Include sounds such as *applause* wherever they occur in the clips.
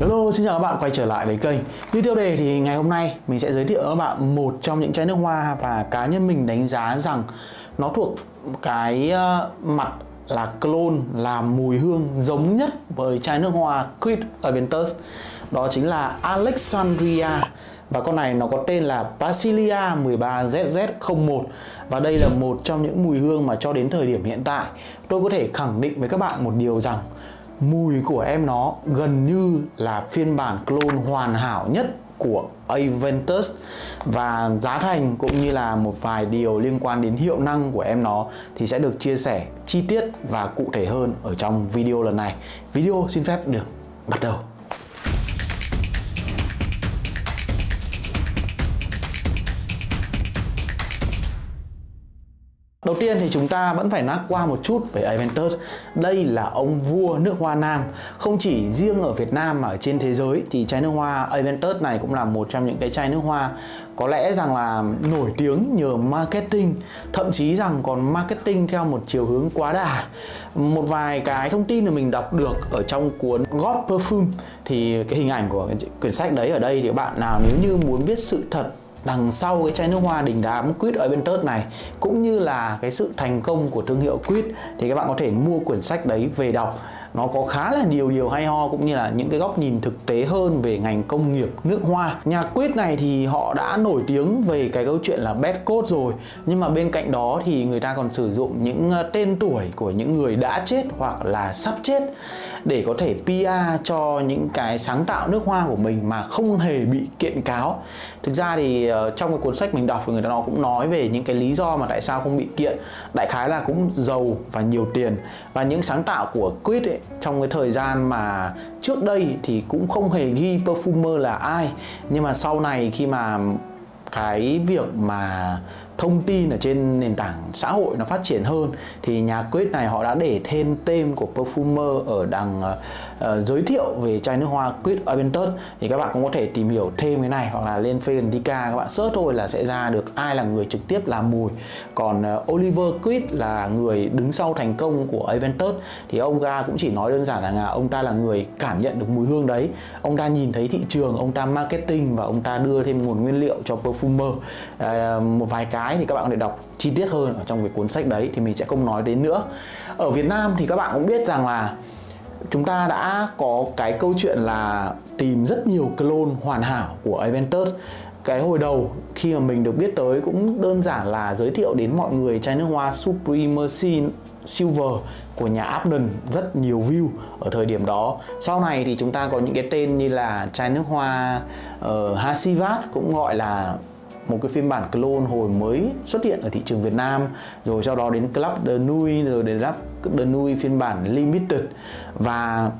Hello, xin chào các bạn quay trở lại với kênh. Như tiêu đề thì ngày hôm nay mình sẽ giới thiệu các bạn một trong những chai nước hoa và cá nhân mình đánh giá rằng nó thuộc cái ờ, mặt là clone là mùi hương giống nhất với chai nước hoa Creed Aventus đó chính là Alexandria. Và con này nó có tên là Basilia 13ZZ01 và đây là một trong những mùi hương mà cho đến thời điểm hiện tại tôi có thể khẳng định với các bạn một điều rằng mùi của em nó gần như là phiên bản clone hoàn hảo nhất của Aventus và giá thành cũng như là một vài điều liên quan đến hiệu năng của em nó thì sẽ được chia sẻ chi tiết và cụ thể hơn ở trong video lần này. Video xin phép được bắt đầu. Đầu tiên thì chúng ta vẫn phải nhắc qua một chút về Aventus. Đây là ông vua nước hoa nam. Không chỉ riêng ở Việt Nam mà ở trên thế giới thì chai nước hoa Aventus này cũng là một trong những cái chai nước hoa có lẽ rằng là nổi tiếng nhờ marketing, thậm chí rằng còn marketing theo một chiều hướng quá đà. Một vài cái thông tin mà mình đọc được ở trong cuốn God Perfume thì cái hình ảnh của quyển sách đấy ở đây thì các bạn nào nếu như muốn biết sự thật đằng sau cái chai nước hoa đình đám Quýt ở bên tớt này, cũng như là cái sự thành công của thương hiệu Quýt, thì các bạn có thể mua quyển sách đấy về đọc nó có khá là nhiều điều hay ho cũng như là những cái góc nhìn thực tế hơn về ngành công nghiệp nước hoa. Nhà quyết này thì họ đã nổi tiếng về cái câu chuyện là bad code rồi. Nhưng mà bên cạnh đó thì người ta còn sử dụng những ờ, tên tuổi của những người đã chết hoặc là sắp chết để có thể PR cho những cái sáng tạo nước hoa của mình mà không hề bị kiện cáo. Thực ra thì ờ, trong cái cuốn sách mình đọc thì người ta nó cũng nói về những cái lý do mà tại sao không bị kiện. Đại khái là cũng giàu và nhiều tiền. Và những sáng tạo của Quýt ấy trong cái thời gian mà trước đây thì cũng không hề ghi perfumer là ai. Nhưng mà sau này khi mà cái việc mà thông tin ở trên nền tảng xã hội nó phát triển hơn thì nhà quyết này họ đã để thêm tên của perfumer ở đằng uh, giới thiệu về chai nước hoa quyết Aventus thì các bạn cũng có thể tìm hiểu thêm cái này hoặc là lên Fagantica các bạn search thôi là sẽ ra được ai là người trực tiếp làm mùi. Còn uh, Oliver quyết là người đứng sau thành công của Aventus thì ông ta cũng chỉ nói đơn giản là, là ông ta là người cảm nhận được mùi hương đấy. Ông ta nhìn thấy thị trường ông ta marketing và ông ta đưa thêm nguồn nguyên liệu cho perfumer. Uh, một vài cái cái thì các bạn có thể đọc chi tiết hơn ở trong cái cuốn sách đấy thì mình sẽ không nói đến nữa. Ở Việt Nam thì các bạn cũng biết rằng là chúng ta đã có cái câu chuyện là tìm rất nhiều clone hoàn hảo của Aventus. Cái hồi đầu khi mà mình được biết tới cũng đơn giản là giới thiệu đến mọi người chai nước hoa Supremacy Silver của nhà Abden rất nhiều view ở thời điểm đó. Sau này thì chúng ta có những cái tên như là chai nước hoa ờ, uh, Hasivat cũng gọi là một cái phiên bản clone hồi mới xuất hiện ở thị trường Việt Nam rồi sau đó đến Club de Nui, rồi đến Club de Nui phiên bản Limited. Và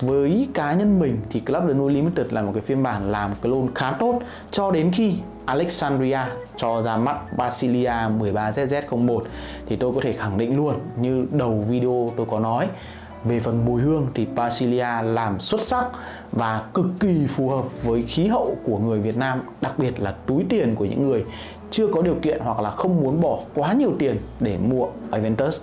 với cá nhân mình thì Club de Nui Limited là một cái phiên bản làm clone khá tốt cho đến khi Alexandria cho ra mắt Basilia 13ZZ01 thì tôi có thể khẳng định luôn như đầu video tôi có nói về phần mùi hương thì Basilia làm xuất sắc và cực kỳ phù hợp với khí hậu của người Việt Nam, đặc biệt là túi tiền của những người chưa có điều kiện hoặc là không muốn bỏ quá nhiều tiền để mua Aventus.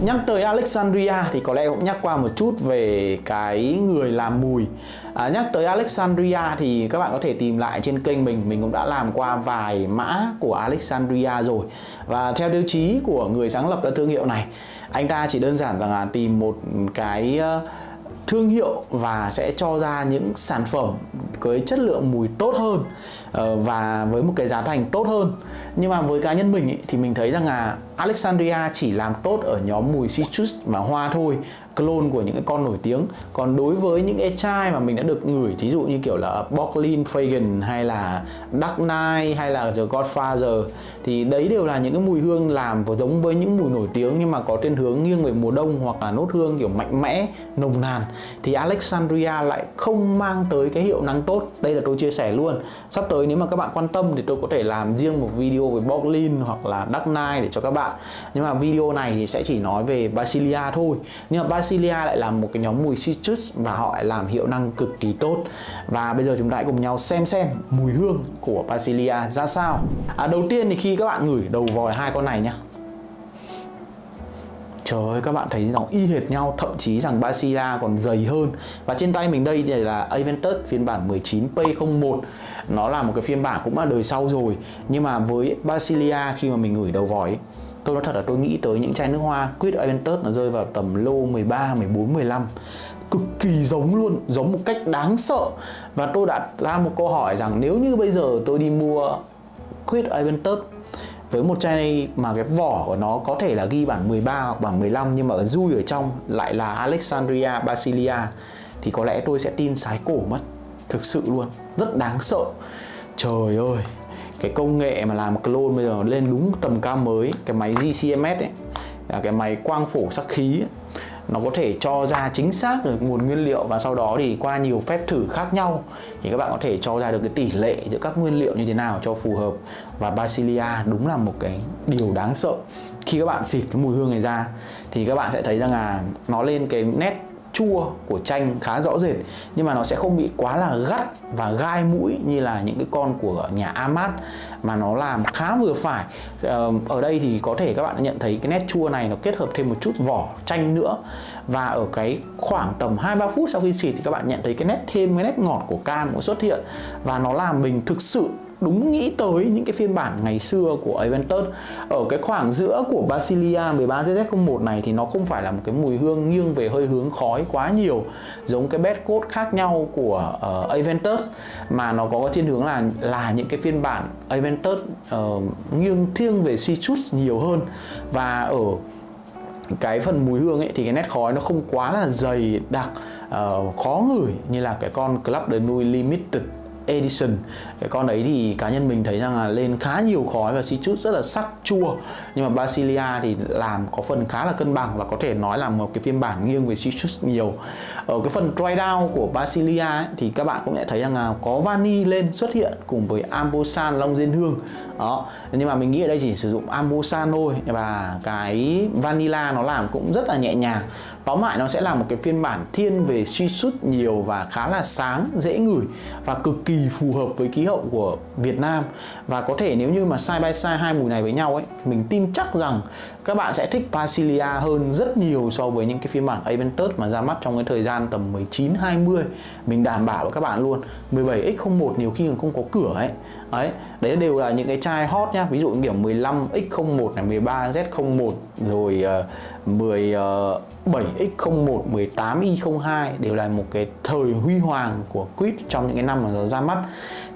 Nhắc tới Alexandria thì có lẽ cũng nhắc qua một chút về cái người làm mùi. À, Nhắc tới Alexandria thì các bạn có thể tìm lại trên kênh mình. Mình cũng đã làm qua vài mã của Alexandria rồi. Và theo tiêu chí của người sáng lập ra thương hiệu này Anh ta chỉ đơn giản rằng là tìm một cái ờ, thương hiệu và sẽ cho ra những sản phẩm với chất lượng mùi tốt hơn ờ, và với một cái giá thành tốt hơn. Nhưng mà với cá nhân mình ý, thì mình thấy rằng là Alexandria chỉ làm tốt ở nhóm mùi citrus và hoa thôi, clone của những cái con nổi tiếng. Còn đối với những e cái chai mà mình đã được ngửi ví dụ như kiểu là Bocklin Fagan hay là Dark Knight hay là The Godfather, thì đấy đều là những cái mùi hương làm và giống với những mùi nổi tiếng nhưng mà có thiên hướng nghiêng về mùa đông hoặc là nốt hương kiểu mạnh mẽ, nồng nàn. Thì Alexandria lại không mang tới cái hiệu năng tốt. Đây là tôi chia sẻ luôn. Sắp tới nếu mà các bạn quan tâm thì tôi có thể làm riêng một video về Bocklin hoặc là Dark Knight để cho các bạn nhưng mà video này thì sẽ chỉ nói về Basilia thôi. Nhưng mà Basilia lại là một cái nhóm mùi citrus và họ lại làm hiệu năng cực kỳ tốt. Và bây giờ chúng ta hãy cùng nhau xem xem mùi hương của Basilia ra sao. À, đầu tiên thì khi các bạn ngửi đầu vòi hai con này nhá. Trời ơi các bạn thấy nó y hệt nhau Thậm chí rằng Basilia còn dày hơn. Và trên tay mình đây thì là Aventus phiên bản 19P01 Nó là một cái phiên bản cũng là đời sau rồi. Nhưng mà với Basilia khi mà mình gửi đầu vòi Tôi nói thật là tôi nghĩ tới những chai nước hoa Quýt Aventus nó rơi vào tầm lô 13, 14, 15 cực kỳ giống luôn giống một cách đáng sợ. Và tôi đã ra một câu hỏi rằng nếu như bây giờ tôi đi mua Quýt Aventus với một chai này mà cái vỏ của nó có thể là ghi bản 13 hoặc bản 15 nhưng mà ở dui ở trong lại là Alexandria Basilia thì có lẽ tôi sẽ tin sái cổ mất. Thực sự luôn rất đáng sợ. Trời ơi cái công nghệ mà làm clone bây giờ lên đúng tầm cao mới cái máy GCMS ấy là cái máy quang phổ sắc khí ấy, nó có thể cho ra chính xác được nguồn nguyên liệu và sau đó thì qua nhiều phép thử khác nhau thì các bạn có thể cho ra được cái tỷ lệ giữa các nguyên liệu như thế nào cho phù hợp. Và Basilia đúng là một cái điều đáng sợ. Khi các bạn xịt cái mùi hương này ra thì các bạn sẽ thấy rằng là nó lên cái nét chua của chanh khá rõ rệt, nhưng mà nó sẽ không bị quá là gắt và gai mũi như là những cái con của nhà Amat, mà nó làm khá vừa phải. Ờ, ở đây thì có thể các bạn nhận thấy cái nét chua này nó kết hợp thêm một chút vỏ chanh nữa. Và ở cái khoảng tầm 2-3 phút sau khi xịt thì các bạn nhận thấy cái nét thêm, cái nét ngọt của cam cũng xuất hiện. Và nó làm mình thực sự đúng nghĩ tới những cái phiên bản ngày xưa của Aventus. Ở cái khoảng giữa của Basilia 13ZZ01 này thì nó không phải là một cái mùi hương nghiêng về hơi hướng khói quá nhiều giống cái bed code khác nhau của uh, Aventus mà nó có thiên hướng là là những cái phiên bản Aventus uh, nghiêng thiêng về citrus nhiều hơn. Và ở cái phần mùi hương ấy thì cái nét khói nó không quá là dày đặc uh, khó ngửi như là cái con Club de Nuit Limited. Edition cái con đấy thì cá nhân mình thấy rằng là lên khá nhiều khói và citrus rất là sắc chua. Nhưng mà Basilia thì làm có phần khá là cân bằng và có thể nói là một cái phiên bản nghiêng về citrus nhiều. Ở cái phần dry down của Basilia ấy, thì các bạn cũng sẽ thấy rằng là có vani lên xuất hiện cùng với Ambosan Long Diên Hương. Đó. Nhưng mà mình nghĩ ở đây chỉ sử dụng Ambosan thôi. Và cái vanilla nó làm cũng rất là nhẹ nhàng. Tóm lại nó sẽ là một cái phiên bản thiên về suy sút nhiều và khá là sáng dễ ngửi và cực kỳ phù hợp với khí hậu của Việt Nam. Và có thể nếu như mà side by side hai mùi này với nhau ấy, mình tin chắc rằng các bạn sẽ thích Basilia hơn rất nhiều so với những cái phiên bản Aventus mà ra mắt trong cái thời gian tầm 19 20 mình đảm bảo với các bạn luôn 17x01 nhiều khi còn không có cửa ấy đấy đấy đều là những cái chai hot nhá ví dụ như kiểu 15x01 này 13z01 rồi uh, 10 uh, 7x01, 18y02 đều là một cái thời huy hoàng của Quýt trong những cái năm mà nó ra mắt.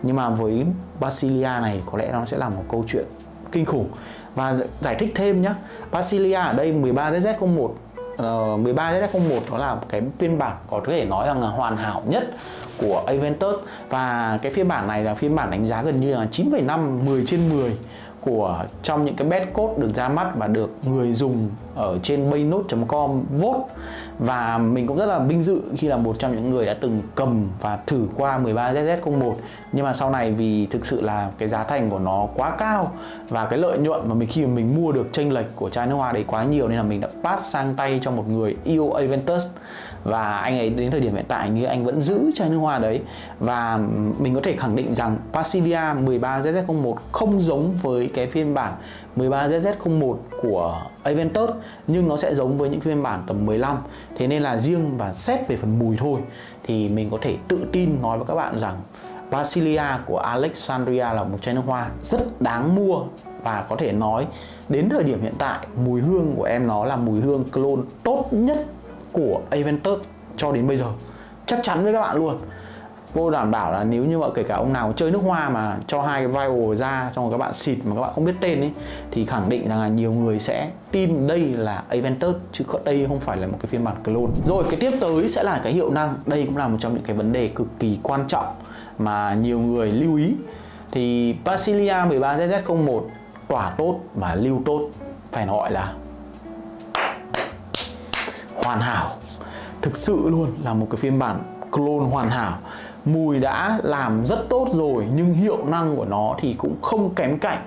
Nhưng mà với Basilia này có lẽ nó sẽ là một câu chuyện kinh khủng. Và giải thích thêm nhé, Basilia ở đây 13ZZ01 uh, 13ZZ01 nó là cái phiên bản có thể nói rằng là hoàn hảo nhất của Aventus. Và cái phiên bản này là phiên bản đánh giá gần như là 9,5 10 trên 10 của trong những cái best code được ra mắt và được người dùng ở trên baynote.com vote. Và mình cũng rất là vinh dự khi là một trong những người đã từng cầm và thử qua 13ZZ01 nhưng mà sau này vì thực sự là cái giá thành của nó quá cao và cái lợi nhuận mà mình, khi mà mình mua được chênh lệch của chai nước hoa đấy quá nhiều nên là mình đã pass sang tay cho một người yêu Aventus. Và anh ấy đến thời điểm hiện tại như anh vẫn giữ chai nước hoa đấy. Và mình có thể khẳng định rằng Pasilia 13ZZ01 không giống với cái phiên bản 13ZZ01 của Aventus, nhưng nó sẽ giống với những phiên bản tầm 15 thế nên là riêng và xét về phần mùi thôi, thì mình có thể tự tin nói với các bạn rằng Basilia của Alexandria là một chai nước hoa rất đáng mua và có thể nói đến thời điểm hiện tại, mùi hương của em nó là mùi hương clone tốt nhất của Aventus cho đến bây giờ. Chắc chắn với các bạn luôn cô đảm bảo là nếu như mà kể cả ông nào chơi nước hoa mà cho hai cái viral ra xong rồi các bạn xịt mà các bạn không biết tên ấy, thì khẳng định rằng là nhiều người sẽ tin đây là Aventus, chứ đây không phải là một cái phiên bản clone. Rồi, cái tiếp tới sẽ là cái hiệu năng. Đây cũng là một trong những cái vấn đề cực kỳ quan trọng mà nhiều người lưu ý. Thì Basilia 13ZZ01 tỏa tốt và lưu tốt, phải gọi là hoàn hảo. Thực sự luôn là một cái phiên bản clone hoàn hảo mùi đã làm rất tốt rồi nhưng hiệu năng của nó thì cũng không kém cạnh.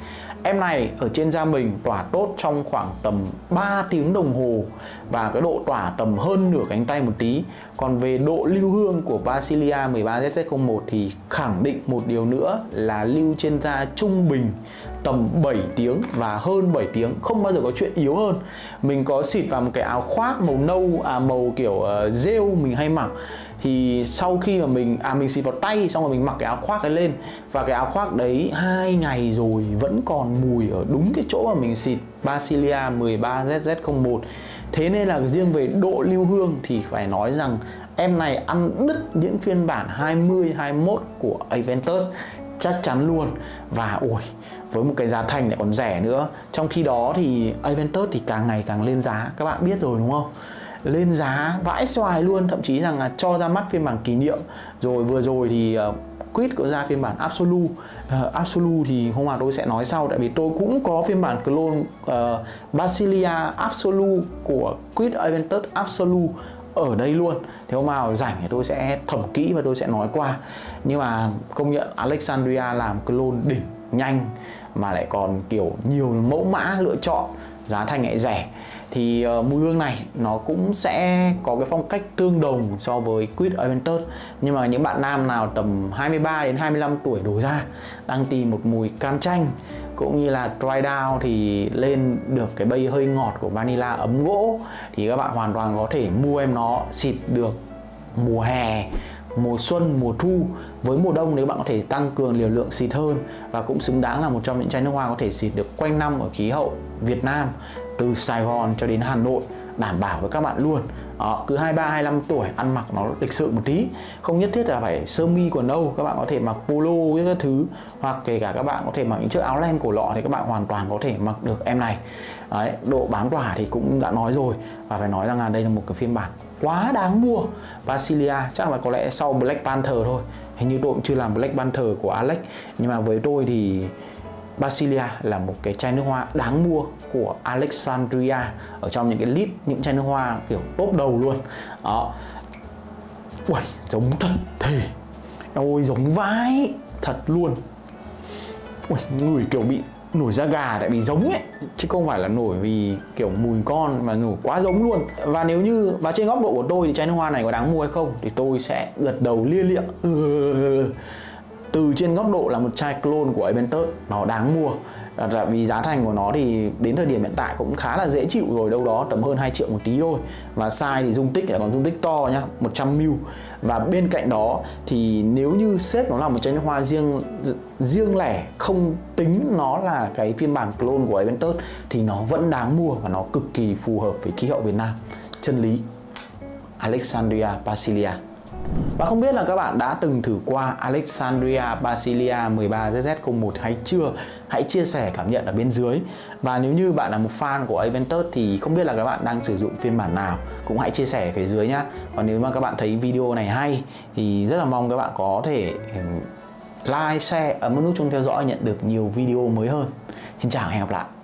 Em này ở trên da mình tỏa tốt trong khoảng tầm 3 tiếng đồng hồ và cái độ tỏa tầm hơn nửa cánh tay một tí. Còn về độ lưu hương của Basilia 13ZZ01 thì khẳng định một điều nữa là lưu trên da trung bình tầm 7 tiếng và hơn 7 tiếng không bao giờ có chuyện yếu hơn. Mình có xịt vào một cái áo khoác màu nâu à màu kiểu uh, rêu mình hay mặc thì sau khi mà mình à mình xịt vào tay, xong rồi mình mặc cái áo khoác ấy lên, và cái áo khoác đấy hai ngày rồi vẫn còn mùi ở đúng cái chỗ mà mình xịt Basilia 13ZZ01 thế nên là riêng về độ lưu hương thì phải nói rằng em này ăn đứt những phiên bản 20 21 của Aventus chắc chắn luôn. Và ui với một cái giá thành lại còn rẻ nữa. Trong khi đó thì Aventus thì càng ngày càng lên giá. Các bạn biết rồi, đúng không? Lên giá vãi xoài luôn thậm chí rằng là cho ra mắt phiên bản kỷ niệm. Rồi vừa rồi thì uh, Quid có ra phiên bản Absolute. Uh, Absolute thì hôm nào tôi sẽ nói sau tại vì tôi cũng có phiên bản clone uh, Basilia Absolute của Quid Aventus Absolute ở đây luôn. Thế hôm nào rảnh thì tôi sẽ thẩm kỹ và tôi sẽ nói qua. Nhưng mà công nhận Alexandria làm clone đỉnh nhanh mà lại còn kiểu nhiều mẫu mã lựa chọn giá thành lại rẻ thì uh, mùi hương này nó cũng sẽ có cái phong cách tương đồng so với Quid Aventus nhưng mà những bạn nam nào tầm 23 đến 25 tuổi đổ ra đang tìm một mùi cam chanh cũng như là dry down thì lên được cái bay hơi ngọt của vanilla ấm gỗ thì các bạn hoàn toàn có thể mua em nó xịt được mùa hè mùa xuân, mùa thu. Với mùa đông nếu bạn có thể tăng cường liều lượng xịt hơn và cũng xứng đáng là một trong những chai nước hoa có thể xịt được quanh năm ở khí hậu Việt Nam từ Sài Gòn cho đến Hà Nội đảm bảo với các bạn luôn. Đó, cứ 23 25 tuổi ăn mặc nó lịch sự một tí. Không nhất thiết là phải sơ mi quần âu các bạn có thể mặc polo các thứ. Hoặc kể cả các bạn có thể mặc những chiếc áo len cổ lọ thì các bạn hoàn toàn có thể mặc được em này. Đấy, độ bán tỏa thì cũng đã nói rồi. Và phải nói rằng là đây là một cái phiên bản quá đáng mua. Basilia chắc là có lẽ sau Black Panther thôi. Hình như tôi cũng chưa làm Black Panther của Alex. Nhưng mà với tôi thì Basilia là một cái chai nước hoa đáng mua của Alexandria ở trong những cái list những chai nước hoa kiểu top đầu luôn. Đó. Ui, giống thật thề. Ôi giống vãi Thật luôn. Ui, người kiểu bị nổi da gà tại vì giống ấy. Chứ không phải là nổi vì kiểu mùi con mà nổi quá giống luôn. Và nếu như và trên góc độ của tôi thì chai nước hoa này có đáng mua hay không thì tôi sẽ gật đầu lia lịa. ừ, *laughs* từ trên góc độ là một chai clone của Aventus, nó đáng mua. Là vì giá thành của nó thì đến thời điểm hiện tại cũng khá là dễ chịu rồi, đâu đó tầm hơn 2 triệu một tí thôi. Và size thì dung tích là còn dung tích to nhá 100 ml. Và bên cạnh đó thì nếu như xếp nó là một chai nước hoa riêng riêng lẻ, không tính nó là cái phiên bản clone của Aventus, thì nó vẫn đáng mua và nó cực kỳ phù hợp với khí hậu Việt Nam. Chân lý, Alexandria Basilia và không biết là các bạn đã từng thử qua Alexandria Basilia 13ZZ01 hay chưa? Hãy chia sẻ cảm nhận ở bên dưới. Và nếu như bạn là một fan của Aventus thì không biết là các bạn đang sử dụng phiên bản nào cũng hãy chia sẻ phía dưới nhá. Còn nếu mà các bạn thấy video này hay thì rất là mong các bạn có thể like, share, ấn nút chuông theo dõi nhận được nhiều video mới hơn. Xin chào và hẹn gặp lại.